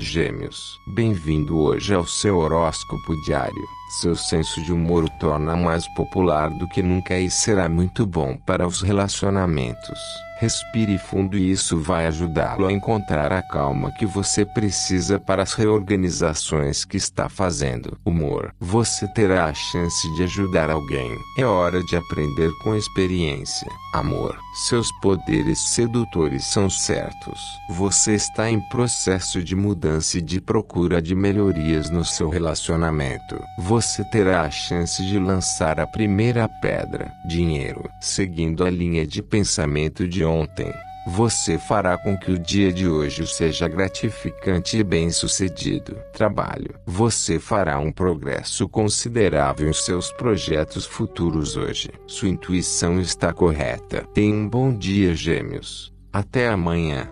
Gêmeos, bem-vindo hoje ao seu horóscopo diário. Seu senso de humor o torna mais popular do que nunca e será muito bom para os relacionamentos. Respire fundo e isso vai ajudá-lo a encontrar a calma que você precisa para as reorganizações que está fazendo. Humor. Você terá a chance de ajudar alguém. É hora de aprender com experiência. Amor. Seus poderes sedutores são certos. Você está em processo de mudança e de procura de melhorias no seu relacionamento. Você terá a chance de lançar a primeira pedra. Dinheiro. Seguindo a linha de pensamento de ontem. Você fará com que o dia de hoje seja gratificante e bem-sucedido. Trabalho. Você fará um progresso considerável em seus projetos futuros hoje. Sua intuição está correta. Tenha um bom dia, Gêmeos. Até amanhã.